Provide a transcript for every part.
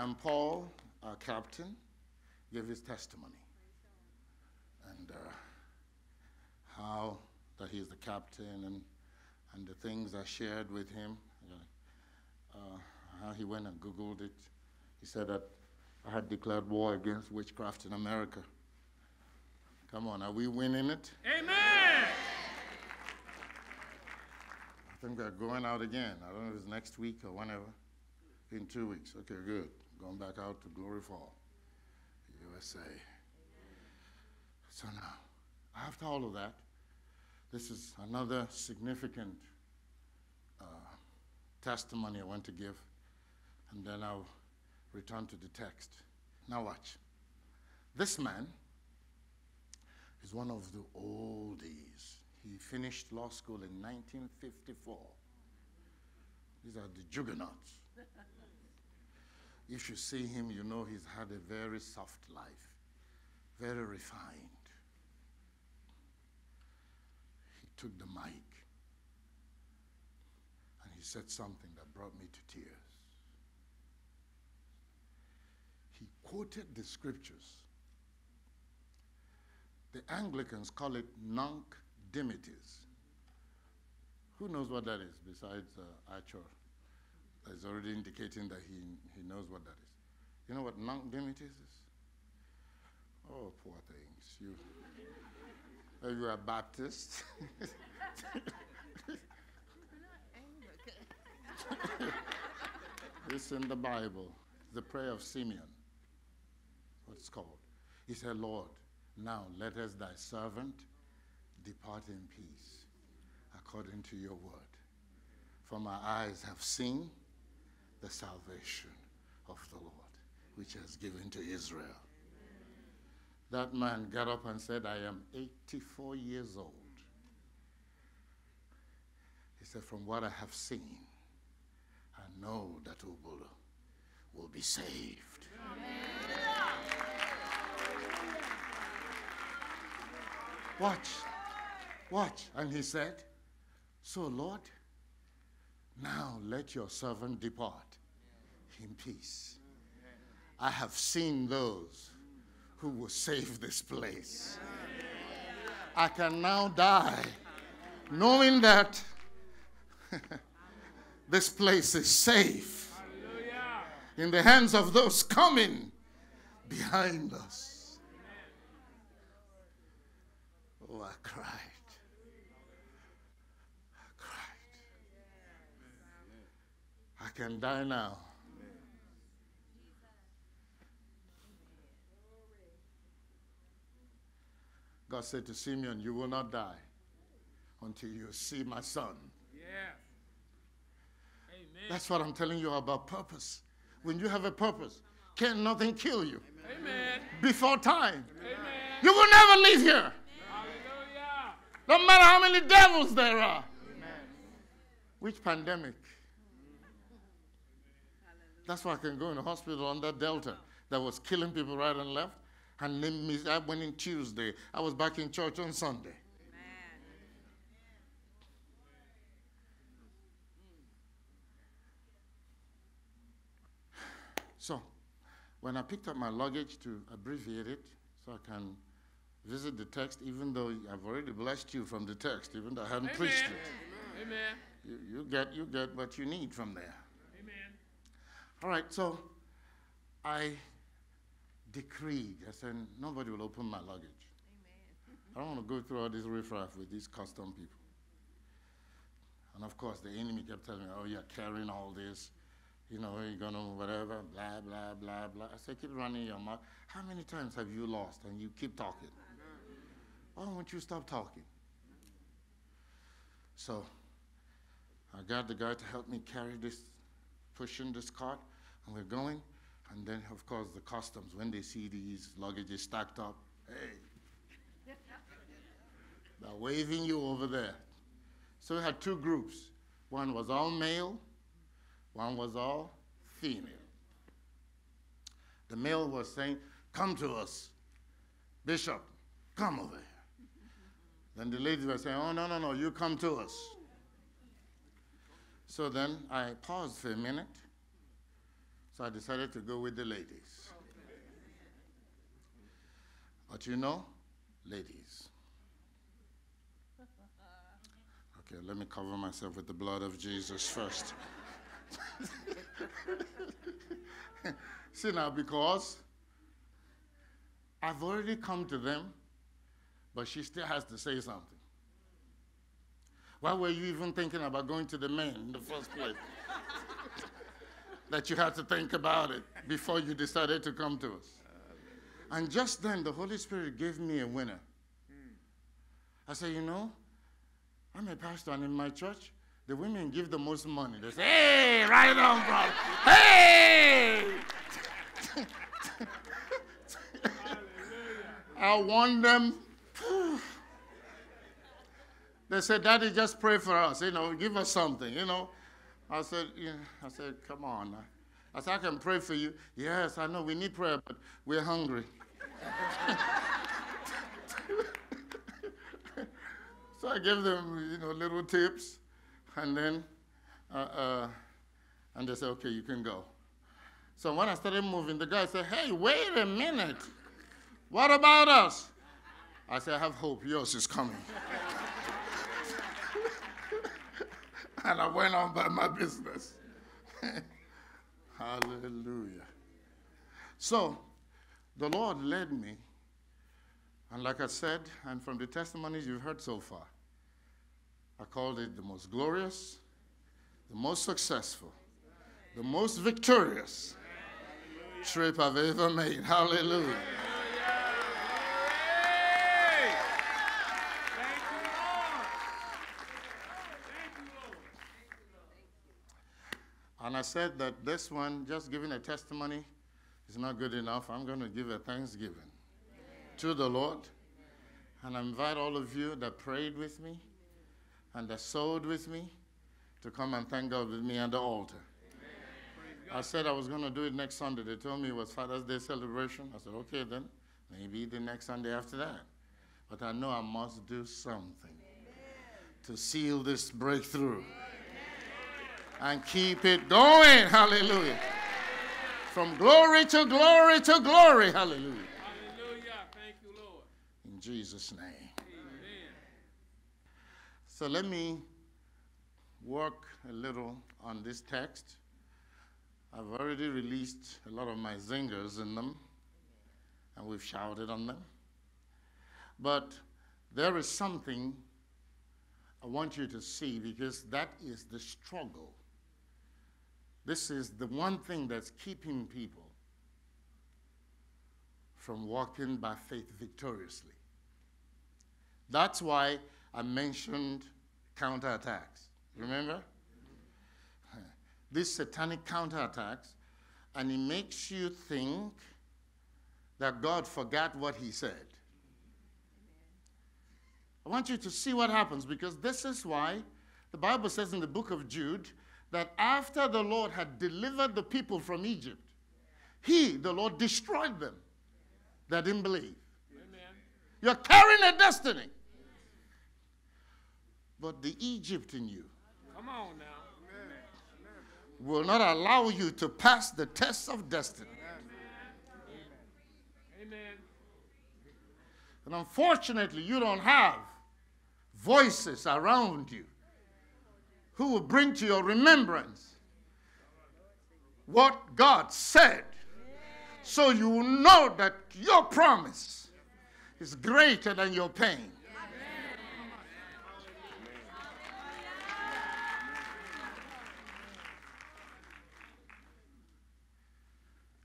And Paul, our captain, gave his testimony. And uh, how that he's the captain and, and the things I shared with him. Uh, how he went and Googled it. He said that I had declared war against witchcraft in America. Come on, are we winning it? Amen. I think we're going out again. I don't know if it's next week or whenever. In two weeks. Okay, good. Going back out to Glory Fall, USA. So now, after all of that, this is another significant uh, testimony I want to give, and then I'll return to the text. Now, watch. This man is one of the oldies. He finished law school in 1954. These are the juggernauts. If you see him, you know he's had a very soft life, very refined. He took the mic and he said something that brought me to tears. He quoted the scriptures the Anglicans call it nunc dimittis. Who knows what that is besides uh, Archer? Is already indicating that he, he knows what that is. You know what nunc dimittis is? Oh, poor things. You, are you a Baptist? it's in the Bible. The prayer of Simeon. What it's called. He said, Lord, now let us thy servant depart in peace according to your word. For my eyes have seen the salvation of the Lord, which has given to Israel. That man got up and said, I am 84 years old. He said, From what I have seen, I know that Ubulu will be saved. Amen. Watch. Watch. And he said, So, Lord, now let your servant depart in peace. I have seen those who will save this place. I can now die knowing that this place is safe in the hands of those coming behind us. Oh, I cried. I cried. I can die now. God said to Simeon, You will not die until you see my son. Yeah. Amen. That's what I'm telling you about purpose. When you have a purpose, can nothing kill you. Amen. Before time. Amen. You will never leave here. No matter how many devils there are. Amen. Which pandemic? That's why I can go in the hospital on that Delta that was killing people right and left. And then I went in Tuesday. I was back in church on Sunday. So, when I picked up my luggage to abbreviate it so I can visit the text, even though I've already blessed you from the text, even though I haven't Amen. preached it. Amen. You, you, get, you get what you need from there. All right, so I decreed, I said, nobody will open my luggage. Amen. I don't want to go through all this riffraff with these custom people. And of course, the enemy kept telling me, oh, you're carrying all this. You know, you're going to whatever, blah, blah, blah, blah. I said, keep running your mouth. How many times have you lost and you keep talking? Why won't you stop talking? So I got the guy to help me carry this, pushing this cart, and we're going. And then, of course, the customs, when they see these luggages stacked up, hey, they're waving you over there. So we had two groups. One was all male, one was all female. The male was saying, Come to us. Bishop, come over here. Then the ladies were saying, Oh, no, no, no, you come to us. So then I paused for a minute. So I decided to go with the ladies. But you know, ladies. Okay, let me cover myself with the blood of Jesus first. See now, because I've already come to them, but she still has to say something. Why were you even thinking about going to the men in the first place? That you had to think about it before you decided to come to us. And just then, the Holy Spirit gave me a winner. I said, You know, I'm a pastor, and in my church, the women give the most money. They say, Hey, right on, brother. Hey! I want them. they said, Daddy, just pray for us. You know, give us something, you know. I said, yeah. I said, come on. I said, I can pray for you. Yes, I know we need prayer, but we're hungry. so I gave them, you know, little tips, and then, uh, uh, and they said, okay, you can go. So when I started moving, the guy said, hey, wait a minute. What about us? I said, I have hope. Yours is coming. and I went on by my business. Hallelujah. So, the Lord led me, and like I said, and from the testimonies you've heard so far, I called it the most glorious, the most successful, the most victorious trip I've ever made. Hallelujah. And I said that this one, just giving a testimony, is not good enough. I'm going to give a thanksgiving Amen. to the Lord. And I invite all of you that prayed with me and that sowed with me to come and thank God with me at the altar. I said I was going to do it next Sunday. They told me it was Father's Day celebration. I said, okay, then maybe the next Sunday after that. But I know I must do something Amen. to seal this breakthrough and keep it going. Hallelujah. From glory to glory to glory. Hallelujah. Hallelujah. Thank you, Lord. In Jesus' name. Amen. So let me work a little on this text. I've already released a lot of my zingers in them, and we've shouted on them. But there is something I want you to see because that is the struggle this is the one thing that's keeping people from walking by faith victoriously. That's why I mentioned counterattacks. Remember? These satanic counterattacks, and it makes you think that God forgot what he said. I want you to see what happens because this is why the Bible says in the book of Jude that after the Lord had delivered the people from Egypt, he, the Lord, destroyed them that didn't believe. Amen. You're carrying a destiny. But the Egypt in you Come on now. will not allow you to pass the test of destiny. Amen. And unfortunately, you don't have voices around you who will bring to your remembrance what God said. So you will know that your promise is greater than your pain.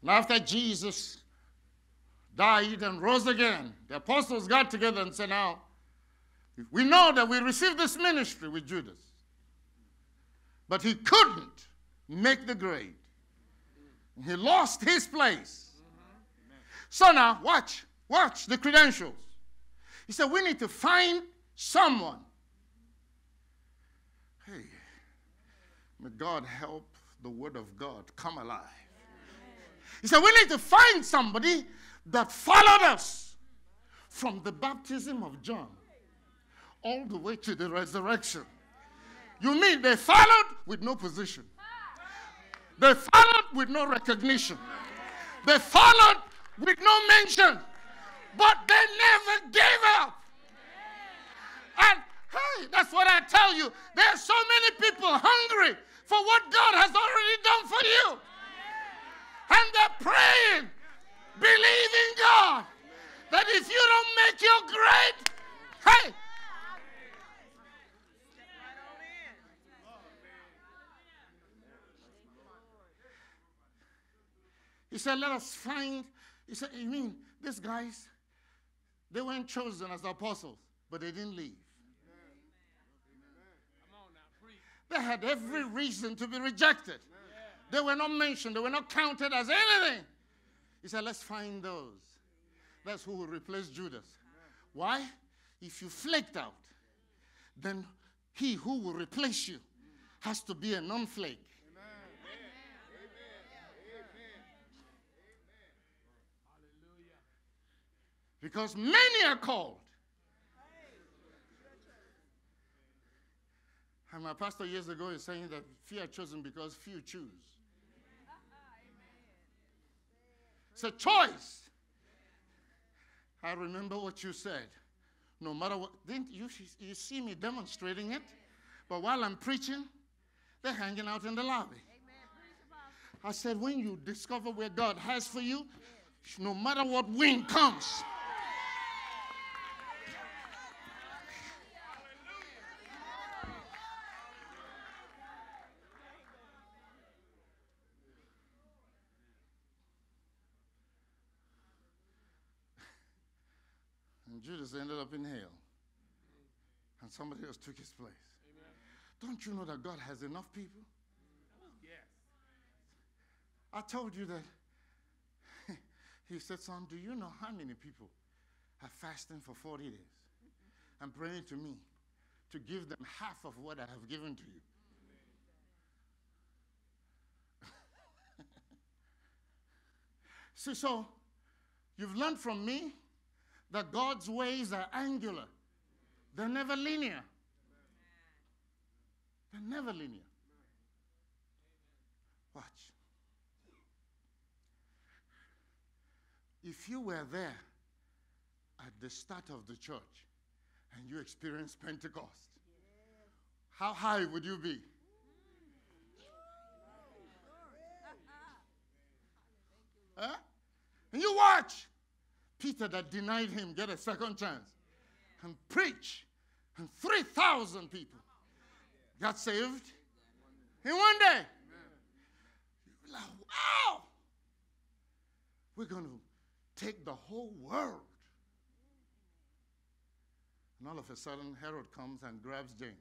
And after Jesus died and rose again, the apostles got together and said, Now, we know that we received this ministry with Judas. But he couldn't make the grade. He lost his place. So now, watch, watch the credentials. He said, We need to find someone. Hey, may God help the word of God come alive. He said, We need to find somebody that followed us from the baptism of John all the way to the resurrection. You mean they followed with no position? They followed with no recognition. They followed with no mention. But they never gave up. And hey, that's what I tell you. There are so many people hungry for what God has already done for you. And they're praying, believing God that if you don't make your grade, hey, He said, Let us find. He said, You mean these guys? They weren't chosen as apostles, but they didn't leave. They had every reason to be rejected. They were not mentioned, they were not counted as anything. He said, Let's find those. That's who will replace Judas. Why? If you flaked out, then he who will replace you has to be a non flake. Because many are called. And my pastor years ago is saying that few are chosen because few choose. It's a choice. I remember what you said. No matter what, didn't you, you see me demonstrating it? But while I'm preaching, they're hanging out in the lobby. I said, when you discover where God has for you, no matter what wind comes, Judas ended up in hell. And somebody else took his place. Amen. Don't you know that God has enough people? Yes. I told you that. he said, Son, do you know how many people are fasting for 40 days and praying to me to give them half of what I have given to you? See, so you've learned from me that God's ways are angular, they're never linear. They're never linear. Watch. If you were there at the start of the church and you experienced Pentecost, how high would you be? Huh? And you watch. Peter that denied him get a second chance and preach. And 3,000 people got saved in one day. Like, wow! We're going to take the whole world. And all of a sudden, Herod comes and grabs James.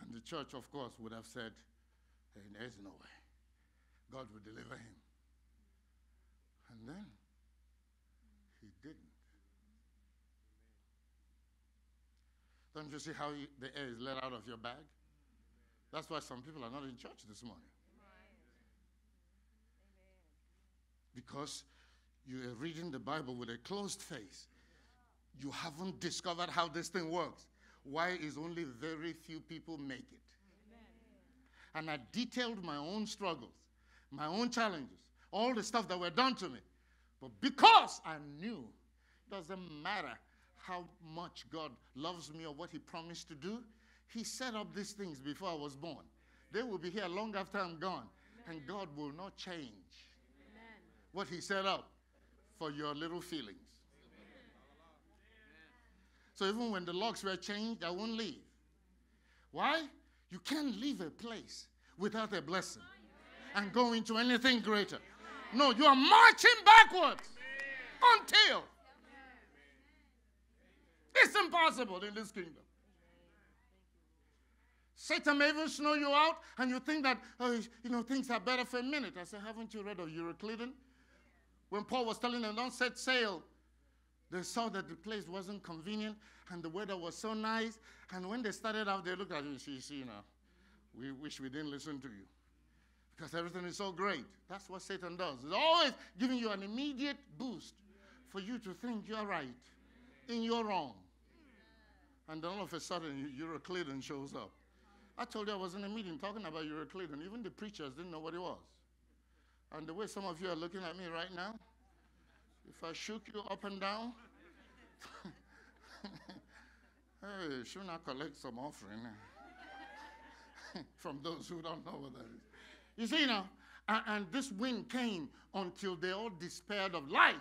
And the church, of course, would have said, there's no way. God will deliver him. Then he didn't. Don't you see how you, the air is let out of your bag? That's why some people are not in church this morning. Because you are reading the Bible with a closed face. You haven't discovered how this thing works. Why is only very few people make it? And I detailed my own struggles, my own challenges all the stuff that were done to me. But because I knew, it doesn't matter how much God loves me or what He promised to do, He set up these things before I was born. They will be here long after I'm gone. Amen. And God will not change Amen. what He set up for your little feelings. Amen. So even when the locks were changed, I won't leave. Why? You can't leave a place without a blessing and go into anything greater. No, you are marching backwards until it's impossible in this kingdom. Satan may even snow you out, and you think that, oh, you know, things are better for a minute. I said, haven't you read of Euroclidon? When Paul was telling them, don't set sail, they saw that the place wasn't convenient, and the weather was so nice. And when they started out, they looked at you, see, see, you know, we wish we didn't listen to you because everything is so great. That's what Satan does. He's always giving you an immediate boost for you to think you're right and you're wrong. And then all of a sudden, Euroclidon shows up. I told you I was in a meeting talking about Euroclidon. Even the preachers didn't know what it was. And the way some of you are looking at me right now, if I shook you up and down, hey, shouldn't I collect some offering from those who don't know what that is? You see now, and, and this wind came until they all despaired of life.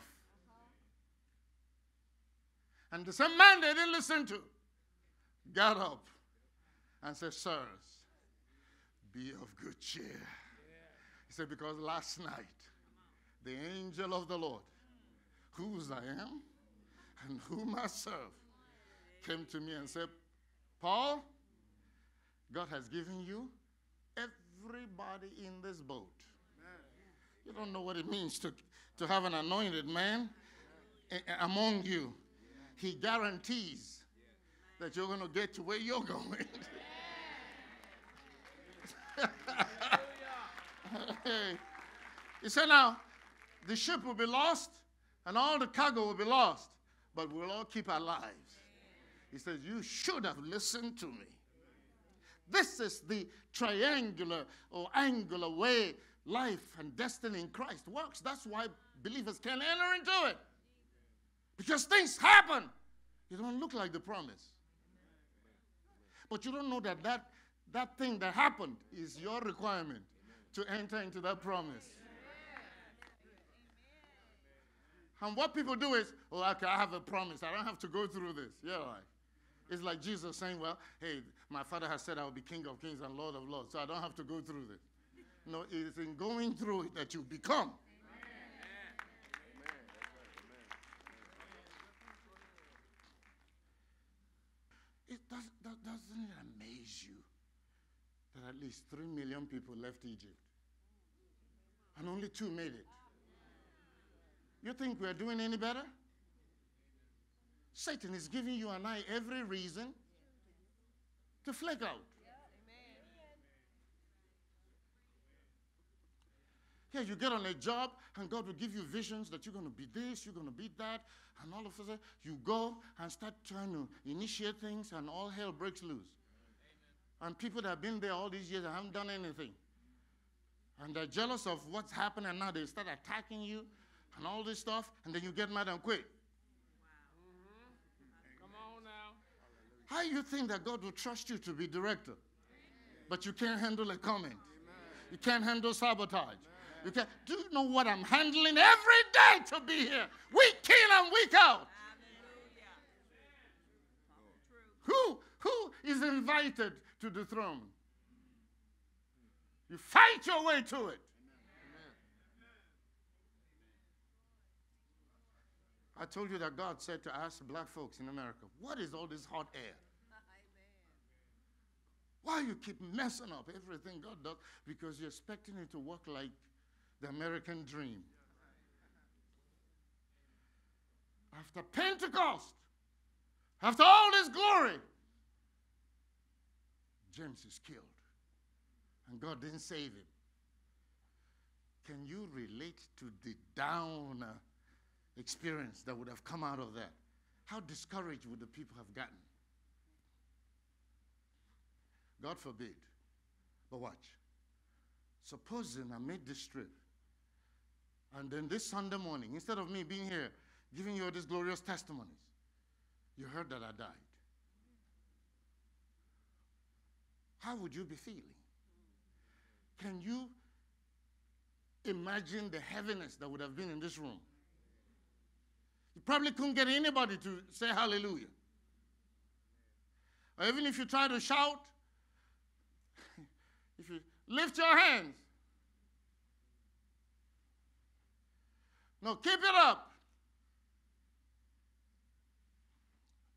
And the same man they didn't listen to got up and said, Sirs, be of good cheer. He said, Because last night the angel of the Lord, whose I am and whom I serve, came to me and said, Paul, God has given you everybody in this boat. You don't know what it means to, to have an anointed man among you. He guarantees that you're going to get to where you're going. he said, Now, the ship will be lost and all the cargo will be lost, but we'll all keep our lives. He says, You should have listened to me. This is the triangular or angular way life and destiny in Christ works. That's why believers can enter into it. Because things happen. You don't look like the promise. But you don't know that that, that thing that happened is your requirement to enter into that promise. And what people do is, oh, okay, I have a promise. I don't have to go through this. Yeah. It's like Jesus saying, well, hey, my father has said I will be King of kings and Lord of lords, so I don't have to go through this. No, it is in going through it that you become. It does, does, doesn't it amaze you that at least three million people left Egypt and only two made it? You think we're doing any better? Satan is giving you and I every reason to flake out. Yeah, you get on a job and God will give you visions that you're going to be this, you're going to be that, and all of a sudden you go and start trying to initiate things and all hell breaks loose. And people that have been there all these years and haven't done anything. And they're jealous of what's happening now they start attacking you and all this stuff, and then you get mad and quit. Come on now. How you think that God will trust you to be director, but you can't handle a comment? You can't handle sabotage. You can't. do you know what I'm handling every day to be here? Week in and week out. Who, who is invited to the throne? You fight your way to it. I told you that God said to ask black folks in America, what is all this hot air? Why you keep messing up everything God does? Because you're expecting it to work like the American dream. After Pentecost, after all this glory, James is killed. And God didn't save him. Can you relate to the down experience that would have come out of that? How discouraged would the people have gotten? God forbid. But watch. Supposing I made this trip, and then this Sunday morning, instead of me being here giving you all these glorious testimonies, you heard that I died. How would you be feeling? Can you imagine the heaviness that would have been in this room? You probably couldn't get anybody to say hallelujah. Or even if you try to shout, if you lift your hands, no, keep it up.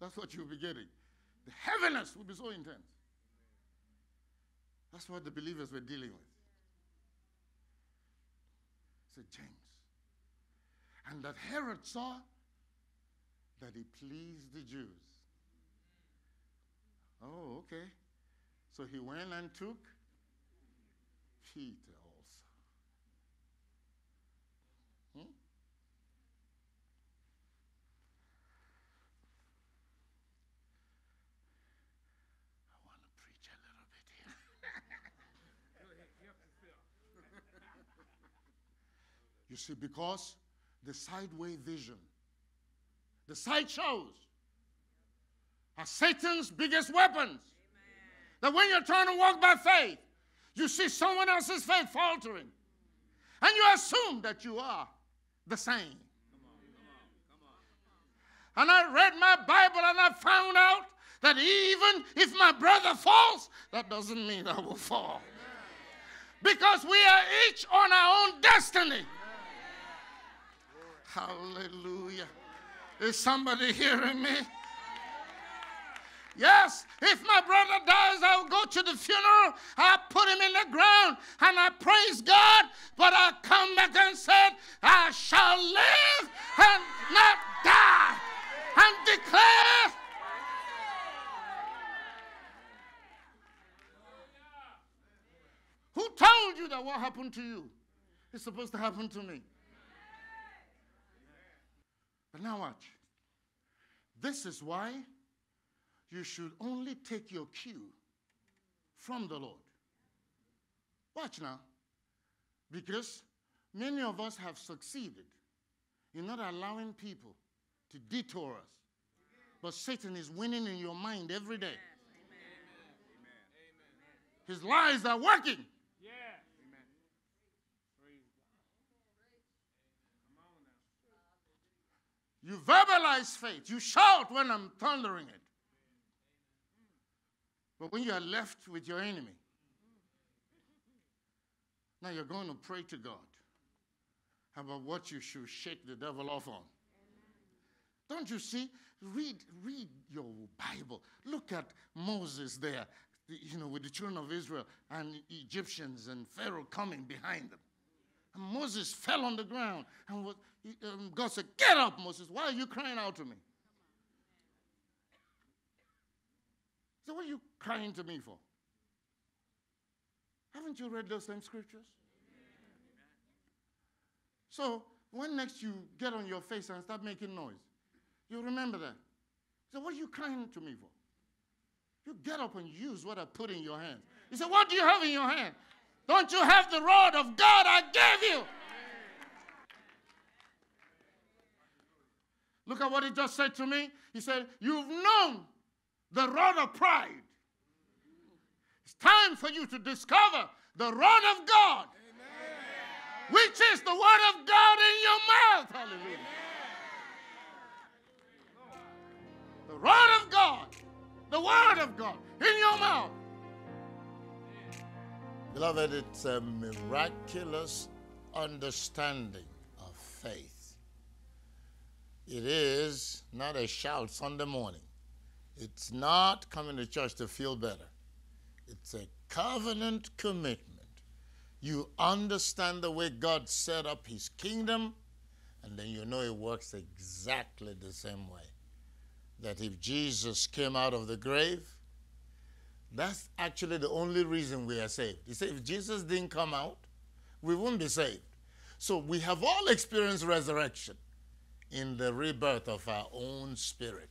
That's what you'll be getting. The heaviness will be so intense. That's what the believers were dealing with. Said James. And that Herod saw that he pleased the Jews. Oh, okay. So he went and took Peter also. Hmm? You see, because the sideway vision the side shows, are Satan's biggest weapons. That when you're trying to walk by faith, you see someone else's faith faltering, and you assume that you are the same. And I read my Bible and I found out that even if my brother falls, that doesn't mean I will fall. Because we are each on our own destiny. Hallelujah. Is somebody hearing me? Yes, if my brother dies, I'll go to the funeral. I put him in the ground and I praise God. But I come back and said, I shall live and not die and declare. Who told you that what happened to you is supposed to happen to me? But now watch. This is why you should only take your cue from the Lord. Watch now. Because many of us have succeeded in not allowing people to detour us. But Satan is winning in your mind every day. His lies are working. Yeah. Amen. Praise God. Come on now. You verbalize faith. You shout when I'm thundering it. But when you are left with your enemy, now you're going to pray to God about what you should shake the devil off on. Don't you see? Read, read your Bible. Look at Moses there, you know, with the children of Israel and Egyptians and Pharaoh coming behind them. And Moses fell on the ground, and um, God said, Get up, Moses. Why are you crying out to me? So, what are you crying to me for? Haven't you read those same scriptures? So, when next you get on your face and start making noise, you remember that. So, what are you crying to me for? You get up and use what I put in your hands. He said, What do you have in your hand? Don't you have the rod of God I gave you? Look at what he just said to me. He said, You've known the rod of pride. It's time for you to discover the rod of God, Amen. which is the word of God in your mouth. Hallelujah. The rod of God, the word of God in your mouth. Beloved, it's a miraculous understanding of faith. It is not a shout Sunday morning. It's not coming to church to feel better. It's a covenant commitment. You understand the way God set up his kingdom, and then you know it works exactly the same way. That if Jesus came out of the grave, that's actually the only reason we are saved. He said if Jesus didn't come out, we wouldn't be saved. So we have all experienced resurrection in the rebirth of our own spirit.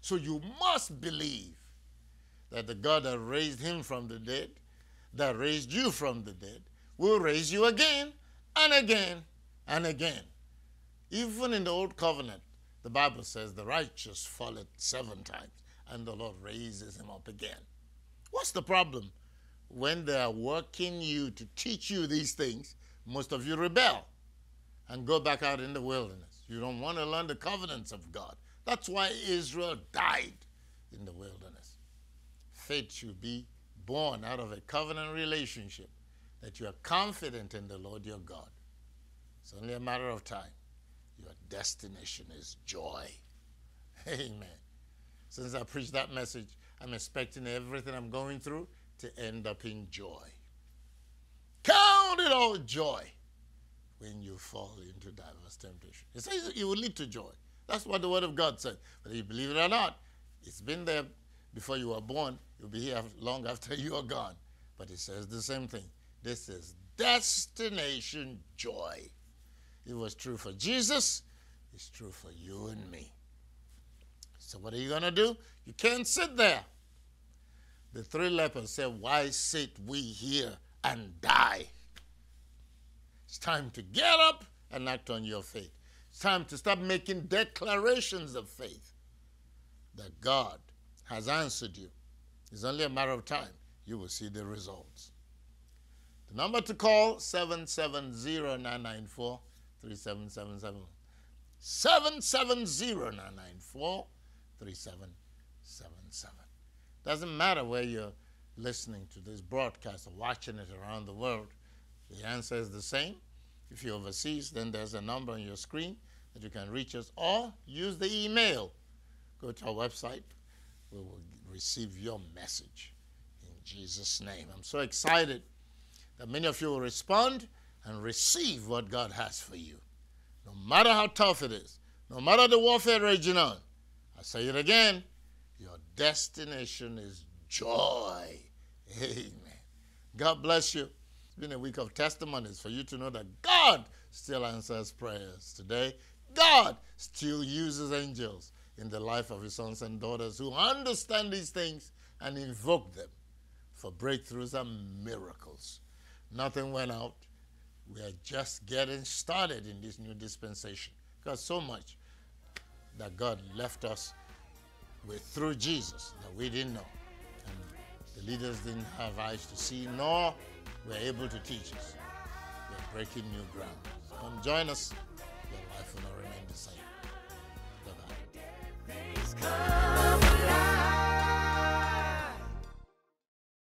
So you must believe that the God that raised him from the dead, that raised you from the dead, will raise you again and again and again. Even in the old covenant, the Bible says the righteous fall it seven times and the Lord raises him up again. What's the problem? When they are working you to teach you these things, most of you rebel and go back out in the wilderness. You don't want to learn the covenants of God. That's why Israel died in the wilderness. Faith should be born out of a covenant relationship that you are confident in the Lord your God. It's only a matter of time. Your destination is joy. Amen. Since I preached that message, I'm expecting everything I'm going through to end up in joy. Count it all joy when you fall into diverse temptation. It says it will lead to joy. That's what the Word of God said. Whether you believe it or not, it's been there before you were born. You'll be here long after you are gone. But it says the same thing. This is destination joy. It was true for Jesus, it's true for you and me. So, what are you going to do? You can't sit there. The three lepers said, Why sit we here and die? It's time to get up and act on your faith. It's time to stop making declarations of faith that God has answered you. It's only a matter of time. You will see the results. The number to call 770-994-3777. 770-994-3777. Doesn't matter where you're listening to this broadcast or watching it around the world. The answer is the same. If you're overseas, then there's a number on your screen that you can reach us or use the email. Go to our website. We will receive your message in Jesus' name. I'm so excited that many of you will respond and receive what God has for you. No matter how tough it is, no matter the warfare raging on, I say it again, your destination is joy. Amen. God bless you. It's been a week of testimonies for you to know that God still answers prayers. Today, God still uses angels in the life of his sons and daughters who understand these things and invoke them for breakthroughs and miracles. Nothing went out. We are just getting started in this new dispensation because so much that God left us with through Jesus that we didn't know. And the leaders didn't have eyes to see, nor were able to teach us. We're breaking new ground. Come join us. Your life will not remain the same. Bye-bye.